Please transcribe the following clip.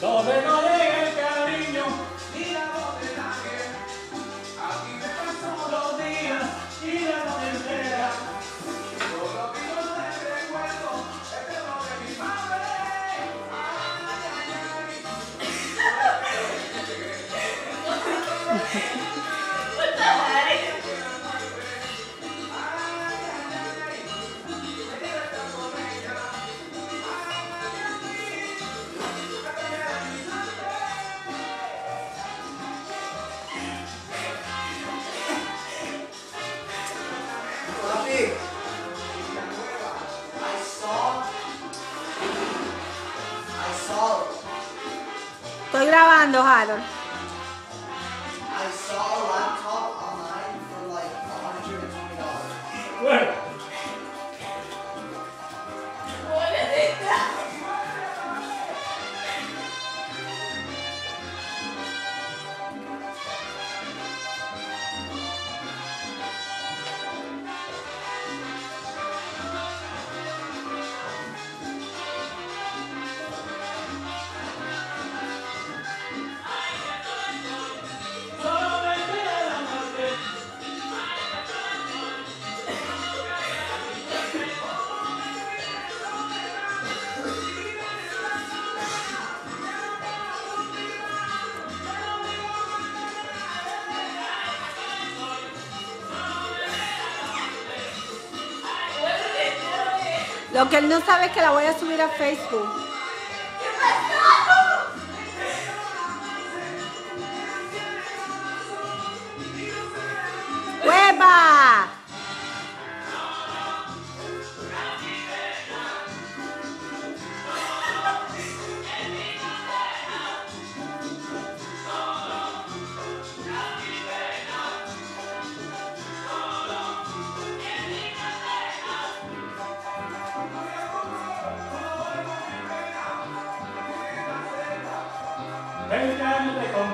Donde no llega el cariño ni la. Aquí me paso los días y la noche entera. Recuerdo de mi madre. Ay, ay, ay. What the? Estoy grabando, Harold. Lo que él no sabe es que la voy a subir a Facebook. Veinte años de condena.